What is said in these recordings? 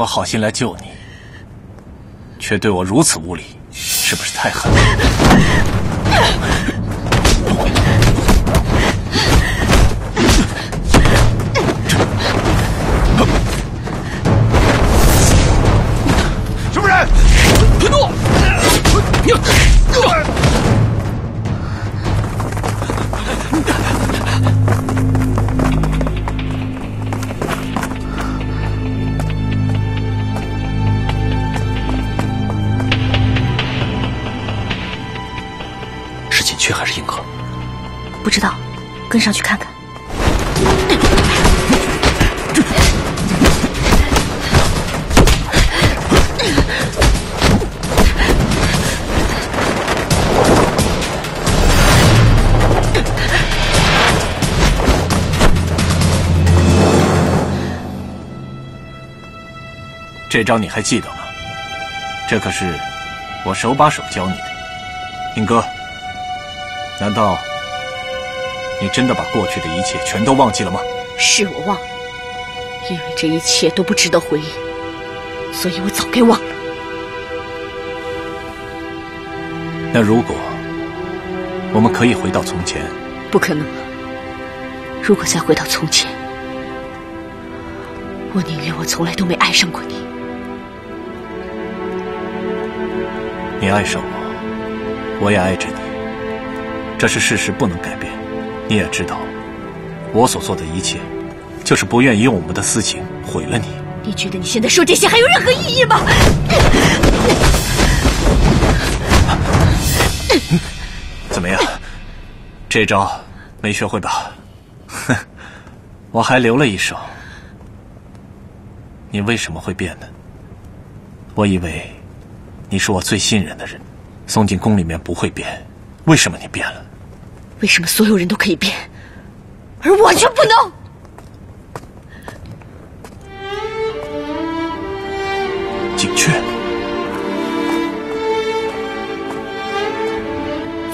我好心来救你，却对我如此无礼，是不是太狠了？这招你还记得吗？这可是我手把手教你的，英哥。难道你真的把过去的一切全都忘记了吗？是我忘了，因为这一切都不值得回忆，所以我早该忘了。那如果我们可以回到从前，不可能。如果再回到从前，我宁愿我从来都没爱上过你。你爱上我，我也爱着你，这是事实，不能改变。你也知道，我所做的一切，就是不愿意用我们的私情毁了你。你觉得你现在说这些还有任何意义吗？怎么样？这招没学会吧？哼，我还留了一手。你为什么会变呢？我以为。你是我最信任的人，送进宫里面不会变，为什么你变了？为什么所有人都可以变，而我却不能？景雀，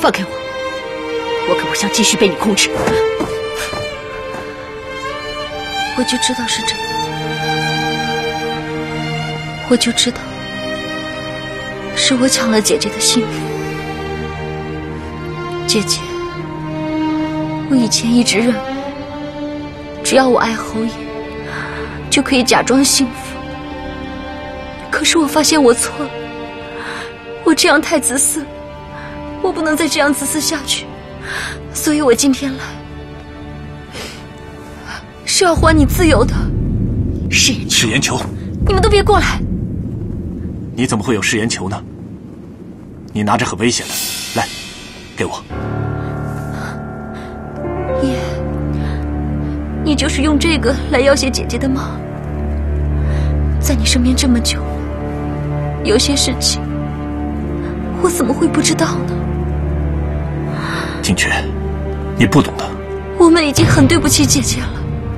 放开我！我可不想继续被你控制。我就知道是这样，我就知道。是我抢了姐姐的幸福，姐姐，我以前一直认为，只要我爱侯爷，就可以假装幸福。可是我发现我错了，我这样太自私了，我不能再这样自私下去，所以我今天来，是要还你自由的。誓言誓言球，你们都别过来。你怎么会有誓言球呢？你拿着很危险的，来，给我。爷，你就是用这个来要挟姐姐的吗？在你身边这么久，有些事情我怎么会不知道呢？景泉，你不懂的。我们已经很对不起姐姐了，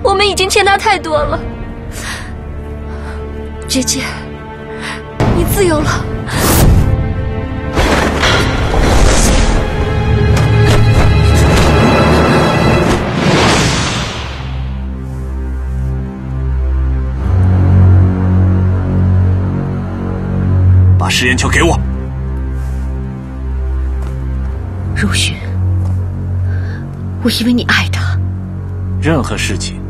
我们已经欠她太多了。姐姐。你自由了，把誓言球给我。如雪，我以为你爱他。任何事情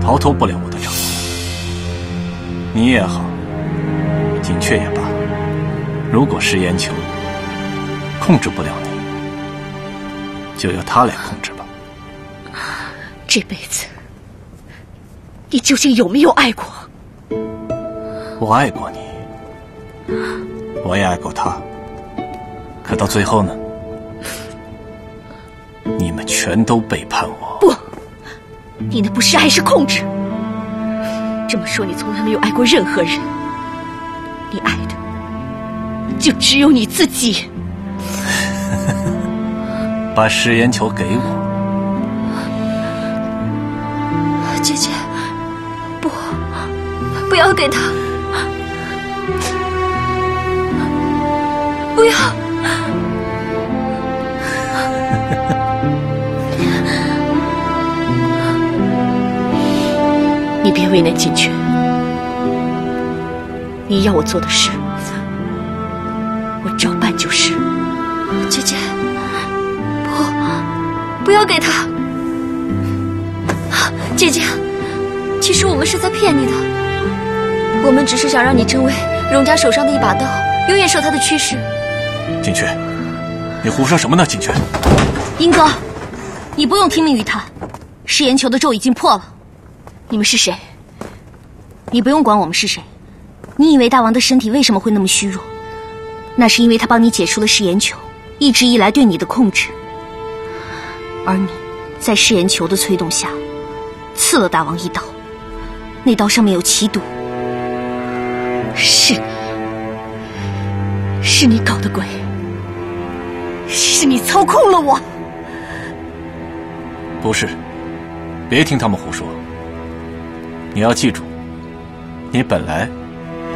逃脱不了我的掌控，你也好。锦雀也罢，如果誓言球控制不了你，就由他来控制吧。这辈子，你究竟有没有爱过？我爱过你，我也爱过他。可到最后呢？你们全都背叛我。不，你那不是爱，是控制。这么说，你从来没有爱过任何人。你爱的就只有你自己。把誓言球给我，姐姐，不，不要给他，不要。你别为难锦泉。你要我做的事，我照办就是。姐姐，不，不要给他。姐姐，其实我们是在骗你的，我们只是想让你成为荣家手上的一把刀，永远受他的驱使。锦雀，你胡说什么呢？锦雀，英哥，你不用听命于他，誓言球的咒已经破了。你们是谁？你不用管我们是谁。你以为大王的身体为什么会那么虚弱？那是因为他帮你解除了誓言球，一直以来对你的控制。而你，在誓言球的催动下，刺了大王一刀，那刀上面有奇毒。是，是你搞的鬼，是你操控了我。不是，别听他们胡说。你要记住，你本来。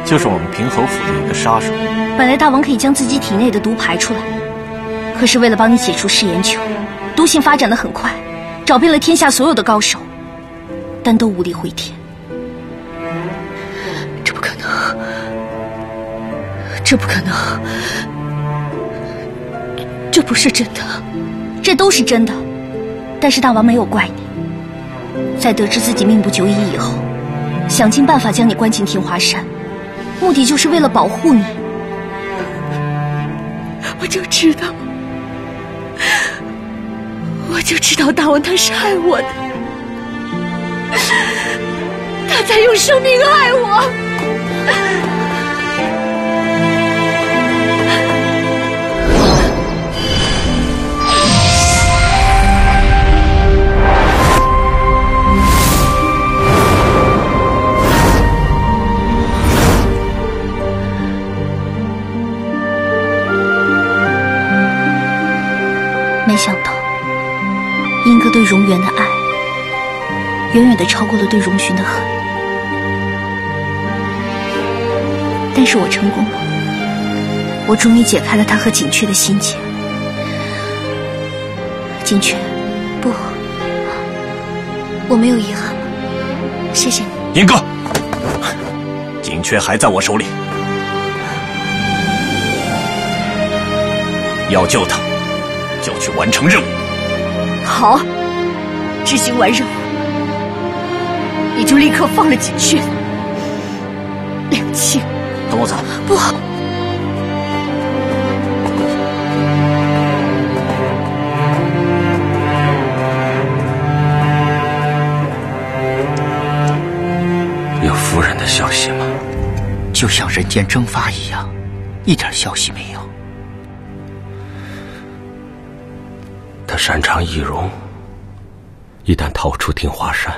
就是我们平侯府的一个杀手。本来大王可以将自己体内的毒排出来，可是为了帮你解除誓言球，毒性发展的很快，找遍了天下所有的高手，但都无力回天。这不可能，这不可能，这不是真的，这都是真的。但是大王没有怪你，在得知自己命不久矣以后，想尽办法将你关进天华山。目的就是为了保护你，我就知道，我就知道大王他是爱我的，他在用生命爱我。对荣源的爱，远远的超过了对荣寻的恨。但是我成功了，我终于解开了他和锦雀的心结。锦雀，不，我没有遗憾了，谢谢你，英哥。锦雀还在我手里，要救他。就去完成任务。好，执行完任务，你就立刻放了锦雀。两清，跟我走。不，有夫人的消息吗？就像人间蒸发一样，一点消息没有。他擅长易容，一旦逃出听华山，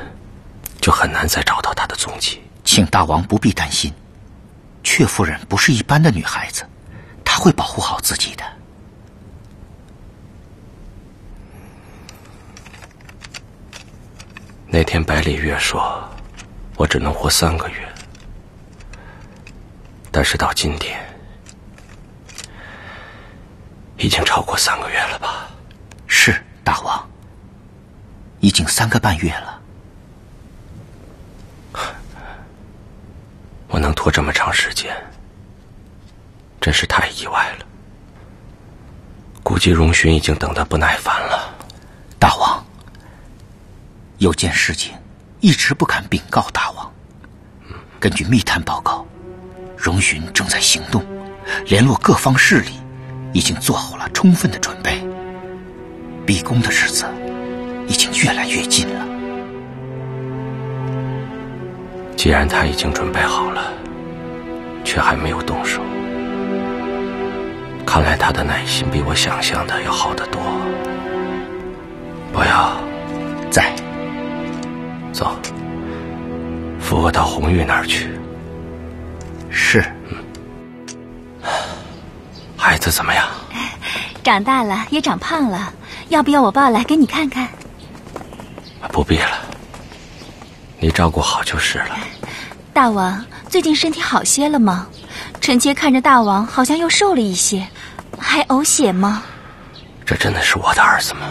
就很难再找到他的踪迹。请大王不必担心，阙夫人不是一般的女孩子，她会保护好自己的。那天百里月说，我只能活三个月，但是到今天，已经超过三个月了吧？是大王，已经三个半月了。我能拖这么长时间，真是太意外了。估计荣勋已经等得不耐烦了。大王，有件事情一直不敢禀告大王。根据密探报告，荣勋正在行动，联络各方势力，已经做好了充分的准备。逼宫的日子已经越来越近了。既然他已经准备好了，却还没有动手，看来他的耐心比我想象的要好得多。不要，在，走，扶我到红玉那儿去。是。孩子怎么样？长大了，也长胖了。要不要我抱来给你看看？不必了，你照顾好就是了。大王最近身体好些了吗？臣妾看着大王好像又瘦了一些，还呕血吗？这真的是我的儿子吗？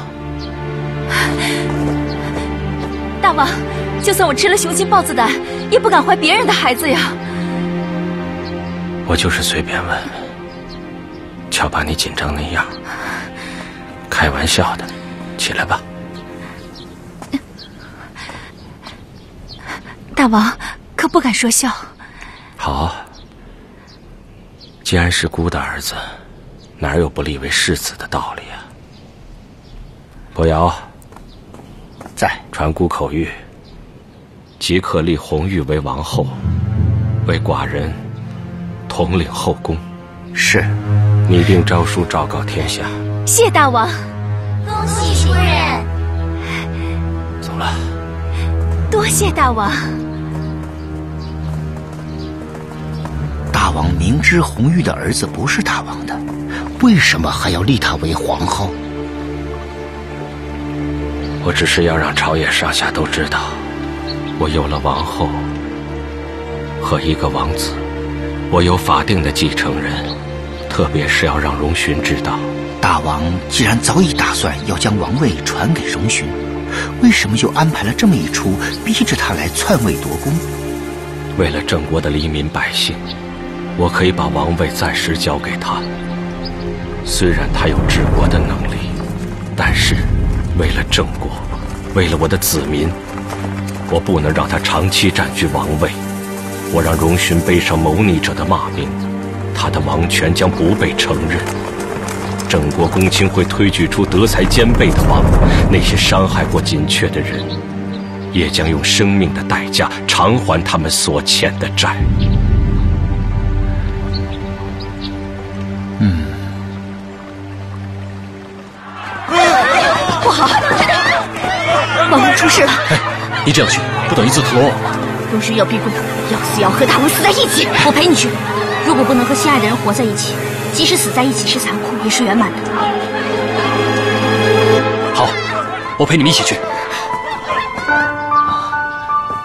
大王，就算我吃了雄心豹子胆，也不敢怀别人的孩子呀。我就是随便问，瞧把你紧张那样，开玩笑的，起来吧。大王可不敢说笑。好，既然是孤的儿子，哪有不立为世子的道理啊？伯瑶，在传孤口谕，即刻立红玉为王后，为寡人统领后宫。是，拟定诏书昭告天下。谢大王，恭喜夫人。走了。多谢大王。大王明知红玉的儿子不是大王的，为什么还要立他为皇后？我只是要让朝野上下都知道，我有了王后和一个王子，我有法定的继承人。特别是要让荣寻知道，大王既然早已打算要将王位传给荣寻，为什么又安排了这么一出，逼着他来篡位夺宫？为了郑国的黎民百姓，我可以把王位暂时交给他。虽然他有治国的能力，但是为了郑国，为了我的子民，我不能让他长期占据王位。我让荣勋背上谋逆者的骂名。他的王权将不被承认，郑国公卿会推举出德才兼备的王，那些伤害过锦雀的人，也将用生命的代价偿还他们所欠的债。这样去，不等于自投罗网吗？若是要逼宫，要死要和大王死在一起，我陪你去。如果不能和心爱的人活在一起，即使死在一起是残酷，也是圆满的。好，我陪你们一起去。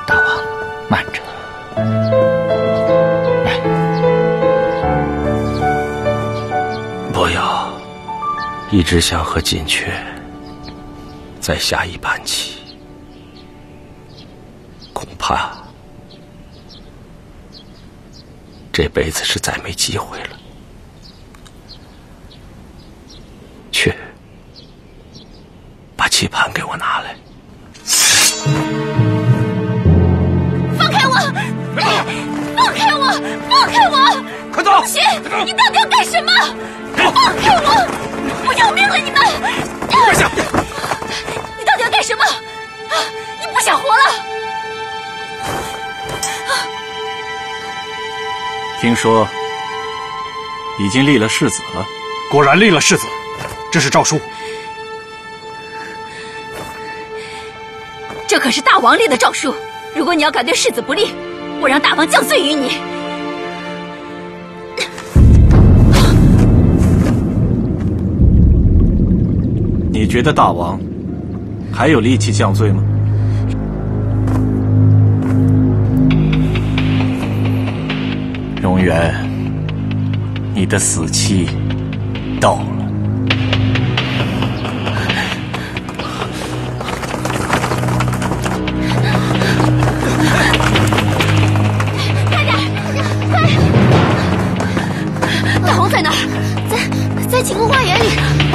大王，慢着。来，伯瑶，一直想和锦雀再下一盘棋，恐怕。这辈子是再没机会了。去，把棋盘给我拿来。放开我！放开我！放开我！快走！行，你到底要干什么？放开我！我要命了！你们！跪下！你到底要干什么？你不想活了？听说已经立了世子了，果然立了世子，这是诏书。这可是大王立的诏书，如果你要敢对世子不利，我让大王降罪于你。你觉得大王还有力气降罪吗？龙源，你的死期到了。快点，快！大王在哪儿？在在晴空花园里。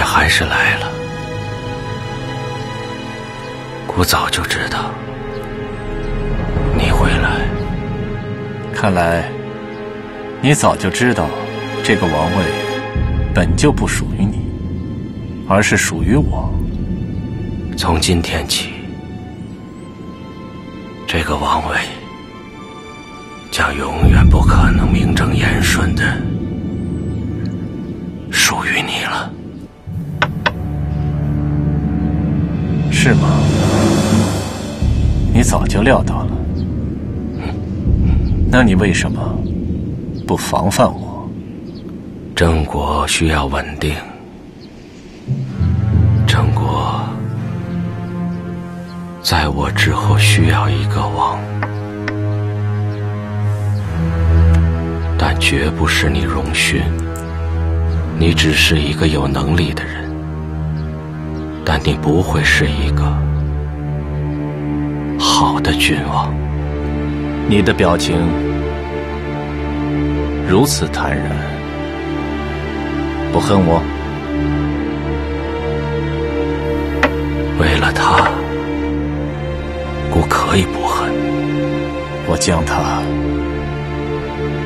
还是来了。我早就知道你会来。看来你早就知道，这个王位本就不属于你，而是属于我。从今天起，这个王位将永远不可能名正言顺的属于你了。是吗？你早就料到了。那你为什么不防范我？郑国需要稳定，郑国在我之后需要一个王，但绝不是你荣勋。你只是一个有能力的人，但你不会是一个好的君王。你的表情如此坦然，不恨我？为了他，我可以不恨。我将他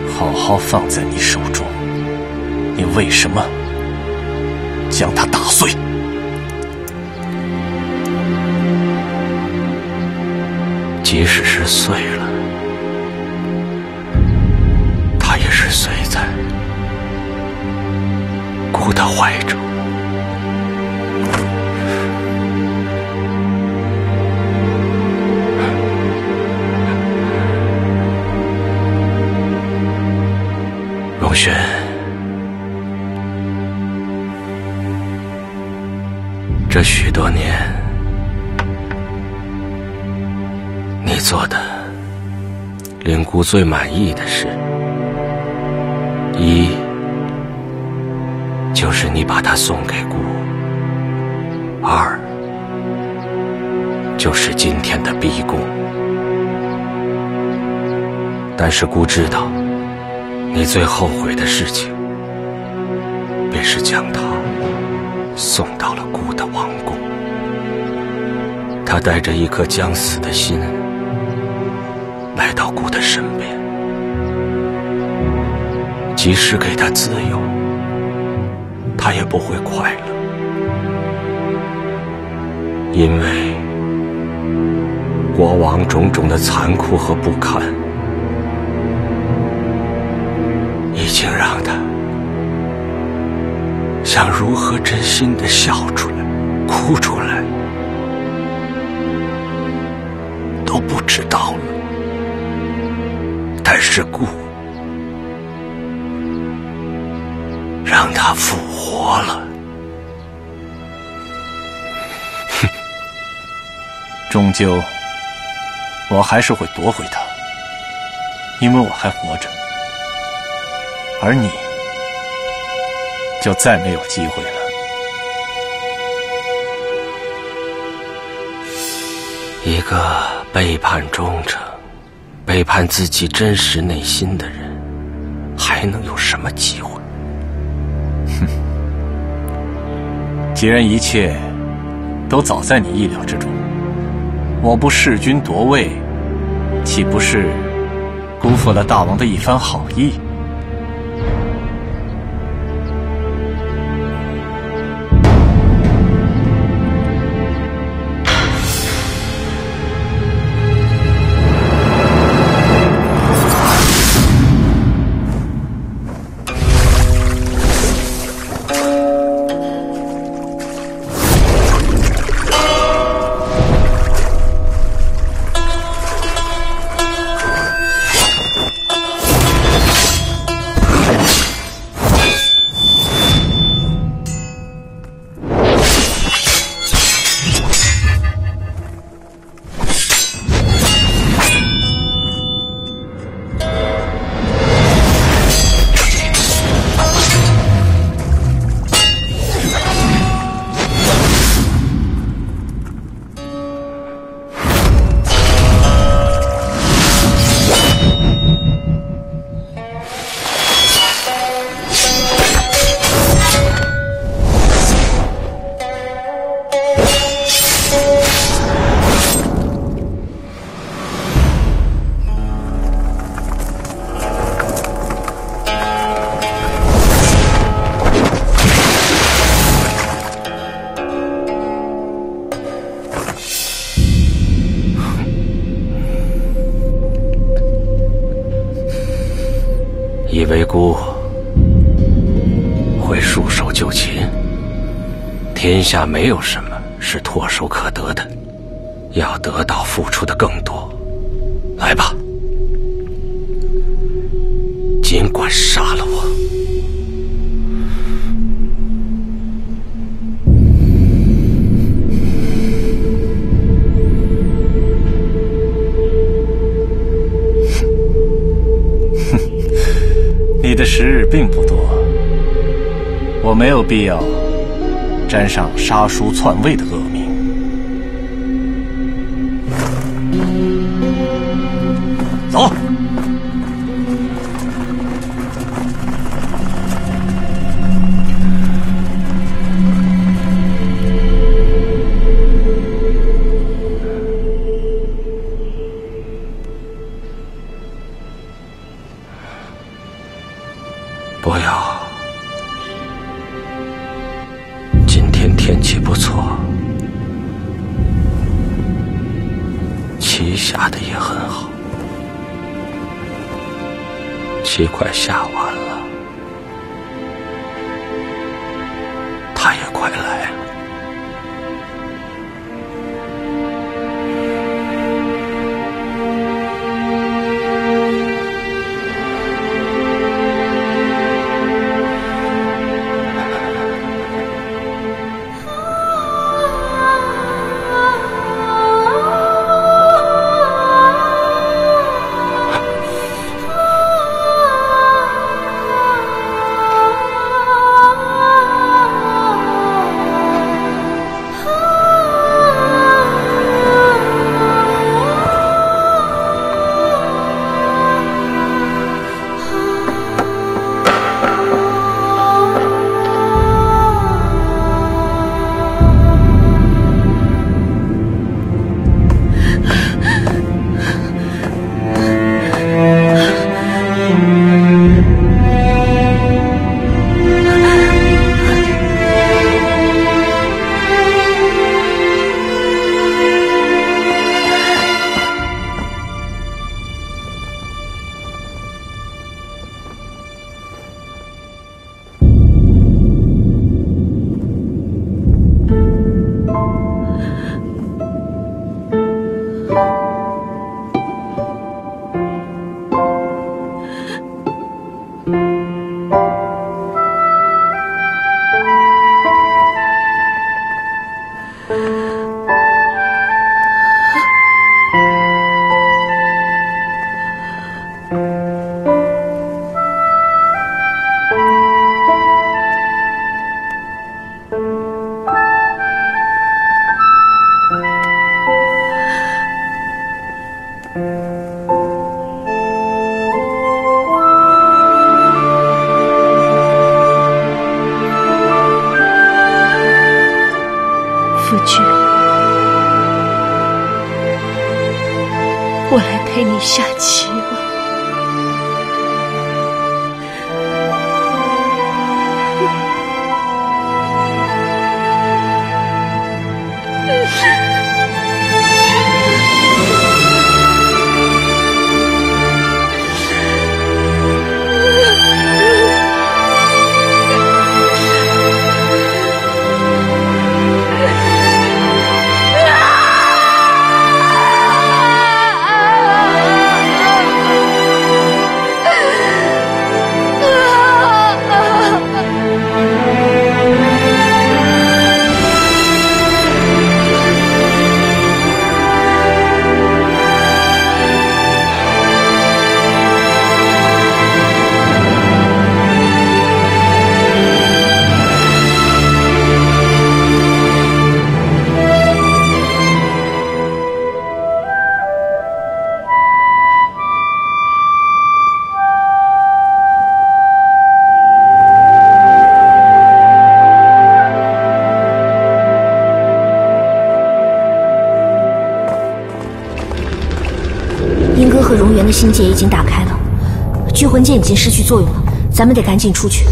好好放在你手中，你为什么将他打碎？即使是碎了，他也是碎在孤的怀中。荣轩，这许多年，做的令姑最满意的事，一就是你把它送给姑，二就是今天的逼宫。但是姑知道。你最后悔的事情，便是将他送到了孤的王宫。他带着一颗将死的心来到孤的身边，即使给他自由，他也不会快乐，因为国王种种的残酷和不堪。已经让他想如何真心的笑出来、哭出来是故让他复活了，哼，终究我还是会夺回他，因为我还活着。而你，就再没有机会了。一个背叛忠诚、背叛自己真实内心的人，还能有什么机会？哼！既然一切都早在你意料之中，我不弑君夺位，岂不是辜负了大王的一番好意？下没有什么是唾手可得的，要得到付出的更多。来吧，尽管杀了我。哼 你的时日并不多，我没有必要沾上杀叔篡位的恶下棋。心结已经打开了，聚魂剑已经失去作用了，咱们得赶紧出去。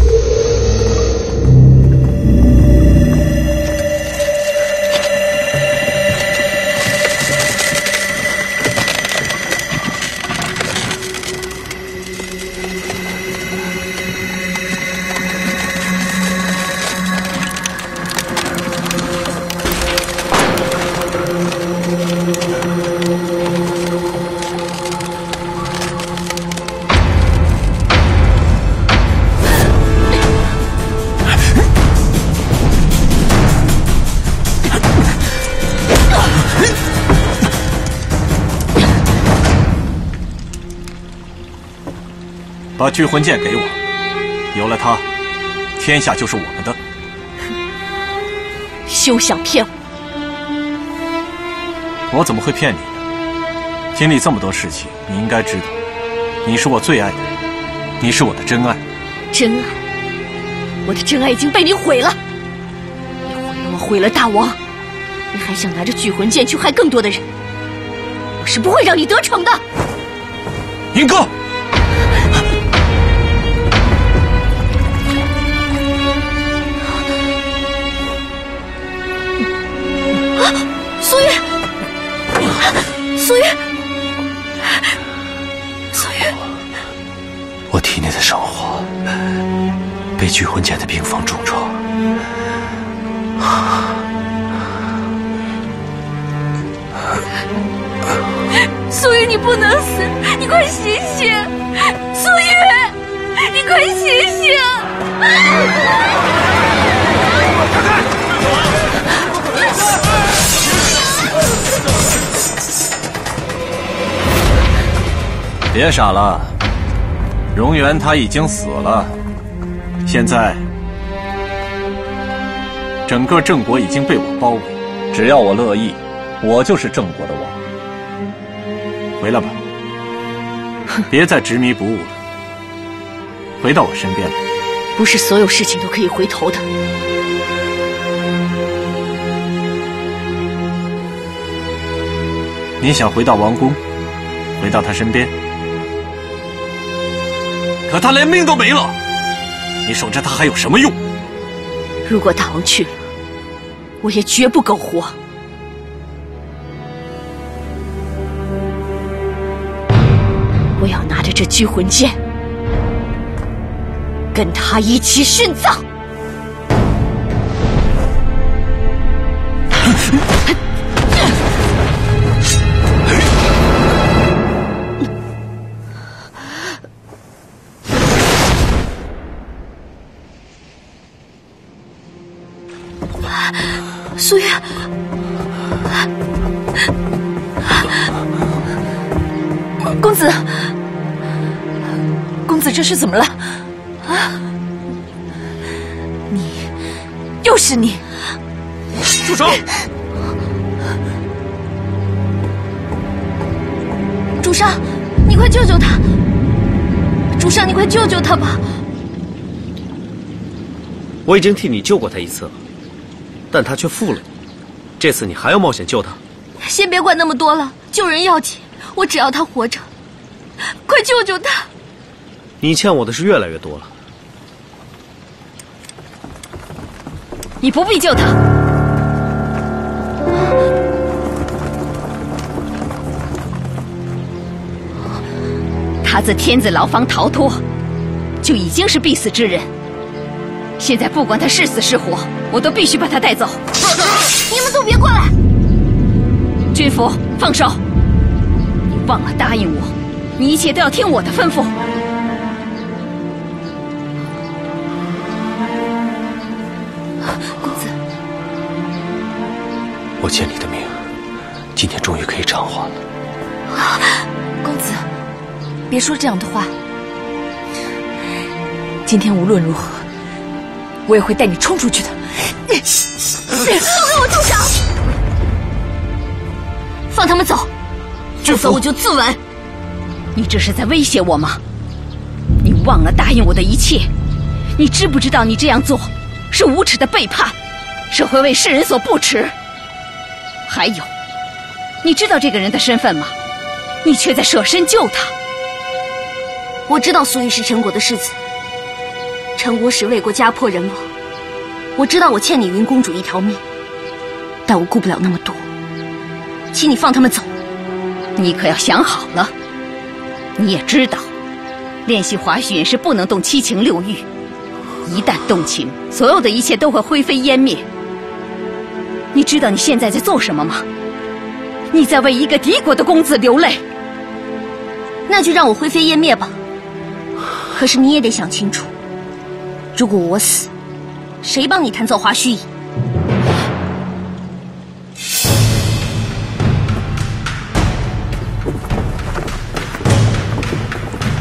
把聚魂剑给我，有了它，天下就是我们的。休想骗我！我怎么会骗你呢？经历这么多事情，你应该知道，你是我最爱的人，你是我的真爱。真爱，我的真爱已经被你毁了。你毁了我，毁了大王，你还想拿着聚魂剑去害更多的人？我是不会让你得逞的。云哥，苏月，苏月，我体内的生火被聚魂剑的冰封重创。苏月，你不能死，你快醒醒！苏月，你快醒醒！别傻了，荣源他已经死了，现在整个郑国已经被我包围，只要我乐意，我就是郑国的王。回来吧，别再执迷不悟了，回到我身边来。不是所有事情都可以回头的。你想回到王宫，回到他身边，可他连命都没了，你守着他还有什么用？如果大王去了，我也绝不苟活。我要拿着这拘魂剑，跟他一起殉葬。是怎么了？啊！你，又是你！住手！主上，你快救救他！主上，你快救救他吧！我已经替你救过他一次了，但他却负了你。这次你还要冒险救他？先别管那么多了，救人要紧，我只要他活着，快救救他！你欠我的是越来越多了。你不必救他。他自天子牢房逃脱，就已经是必死之人。现在不管他是死是活，我都必须把他带走。你们都别过来！军服，放手！你忘了答应我，你一切都要听我的吩咐。别说这样的话。今天无论如何，我也会带你冲出去的。都给我住手！放他们走，不走我就自刎。你这是在威胁我吗？你忘了答应我的一切？你知不知道你这样做是无耻的背叛，是会为世人所不耻？还有，你知道这个人的身份吗？你却在舍身救他。我知道苏玉是陈国的世子，陈国时魏国家破人亡。我知道我欠你云公主一条命，但我顾不了那么多，请你放他们走。你可要想好了，你也知道，练习滑雪是不能动七情六欲，一旦动情，所有的一切都会灰飞烟灭。你知道你现在在做什么吗？你在为一个敌国的公子流泪。那就让我灰飞烟灭吧。可是你也得想清楚，如果我死，谁帮你弹奏华胥引？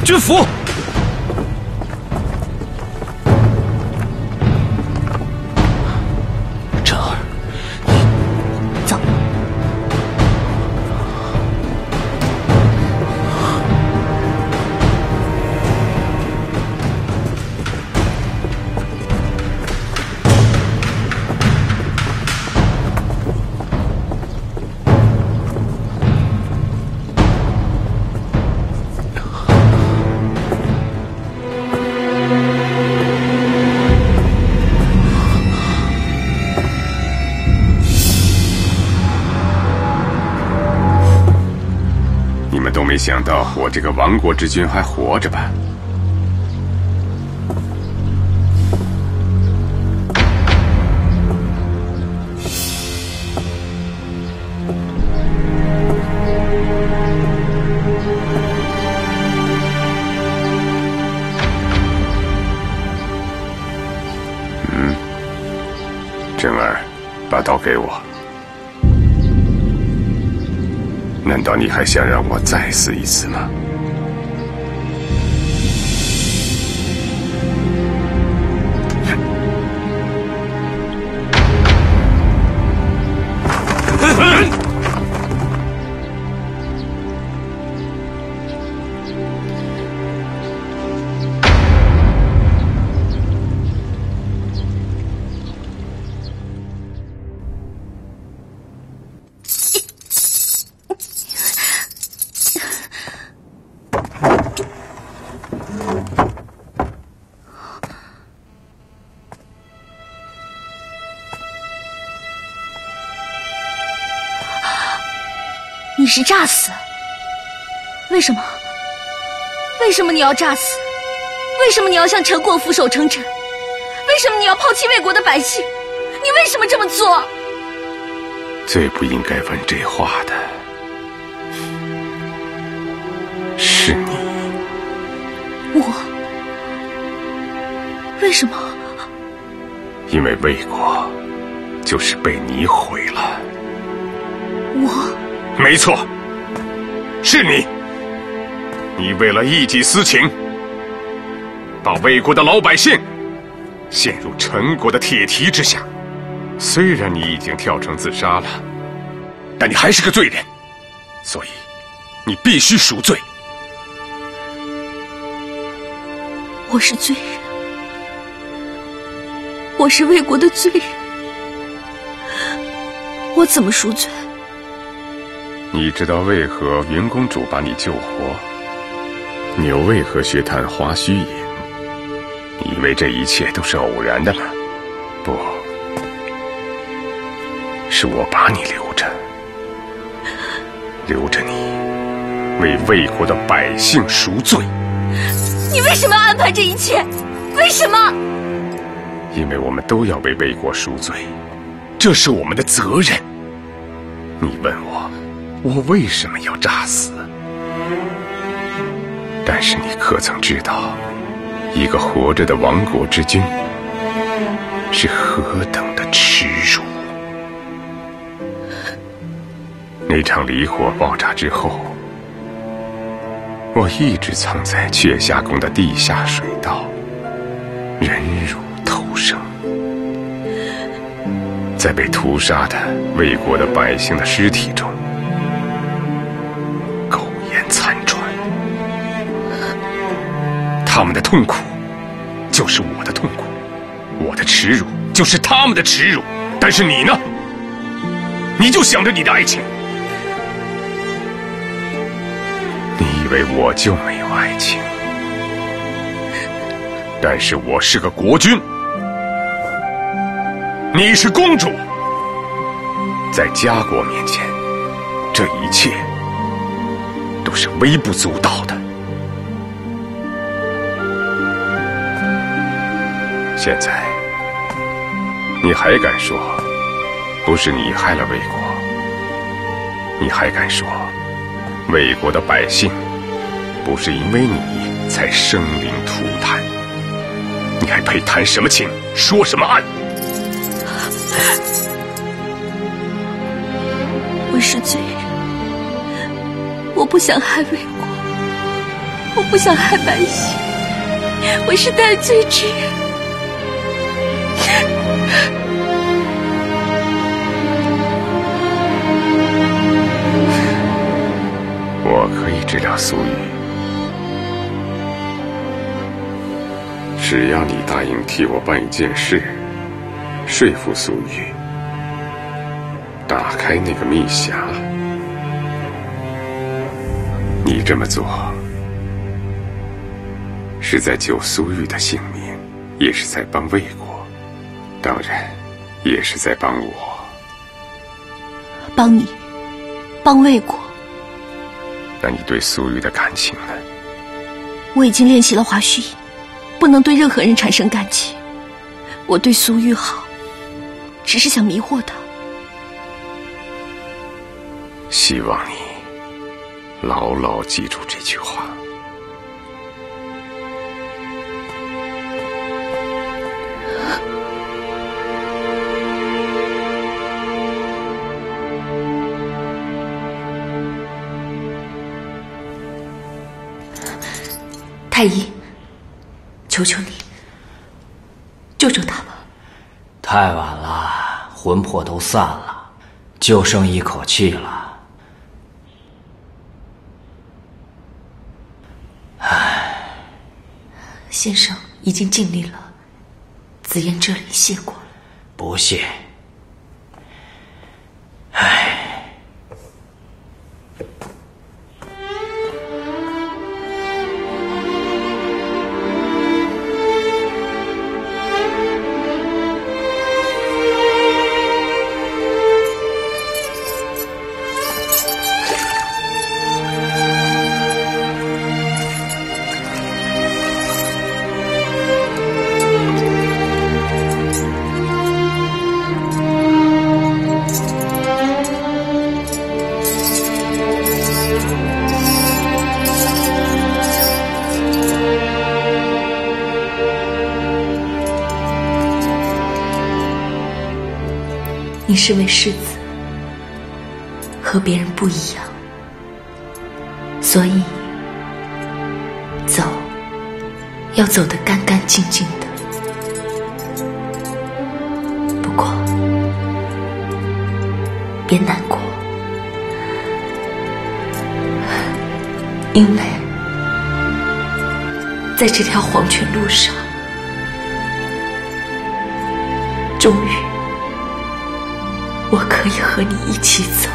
军服，这个亡国之君还活着吧？嗯，真儿，把刀给我。难道你还想让我再死一次吗？你是诈死？为什么？为什么你要炸死？为什么你要向陈国俯首称臣？为什么你要抛弃魏国的百姓？你为什么这么做？最不应该问这话的是你。我？为什么？因为魏国就是被你毁了。没错，是你。你为了一己私情，把魏国的老百姓陷入陈国的铁蹄之下。虽然你已经跳城自杀了，但你还是个罪人，所以你必须赎罪。我是罪人，我是魏国的罪人，我怎么赎罪？你知道为何云公主把你救活？你又为何学探花须隐？你以为这一切都是偶然的吗？不，是我把你留着，留着你为魏国的百姓赎罪。你为什么要安排这一切？为什么？因为我们都要为魏国赎罪，这是我们的责任。你问我，我为什么要诈死？但是你可曾知道，一个活着的亡国之君是何等的耻辱？那场离火爆炸之后，我一直藏在阙下宫的地下水道，忍辱偷生，在被屠杀的魏国的百姓的尸体中。他们的痛苦，就是我的痛苦；我的耻辱，就是他们的耻辱。但是你呢？你就想着你的爱情。你以为我就没有爱情？但是我是个国君，你是公主，在家国面前，这一切都是微不足道的。现在，你还敢说不是你害了魏国？你还敢说魏国的百姓不是因为你才生灵涂炭？你还配谈什么情，说什么爱？我是罪人，我不想害魏国，我不想害百姓，我是戴罪之人。我可以治疗苏玉，只要你答应替我办一件事，说服苏玉，打开那个密匣。你这么做，是在救苏玉的性命，也是在帮魏国。当然，也是在帮我。帮你，帮魏国。那你对苏玉的感情呢？我已经练习了华胥引，不能对任何人产生感情。我对苏玉好，只是想迷惑他。希望你牢牢记住这句话。太医，求求你，救救他吧！太晚了，魂魄都散了，就剩一口气了。唉，先生已经尽力了，紫嫣这里谢过了。不谢。是为世子，和别人不一样，所以走要走得干干净净的。不过别难过，因为在这条黄泉路上，终于。我可以和你一起走。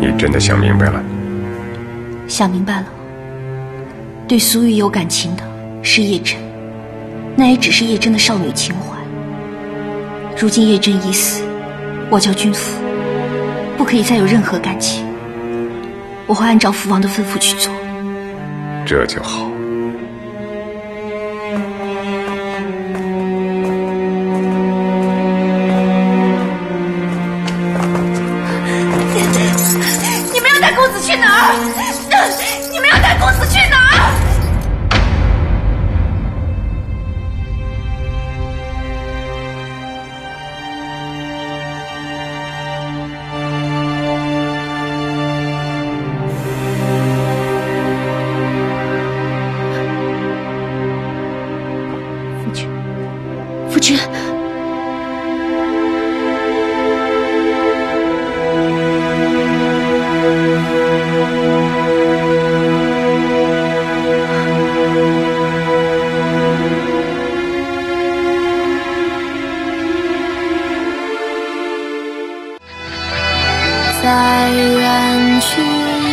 你真的想明白了？想明白了。对苏玉有感情的是叶真，那也只是叶真的少女情怀。如今叶真已死，我叫君父，不可以再有任何感情。我会按照父王的吩咐去做。这就好。远去。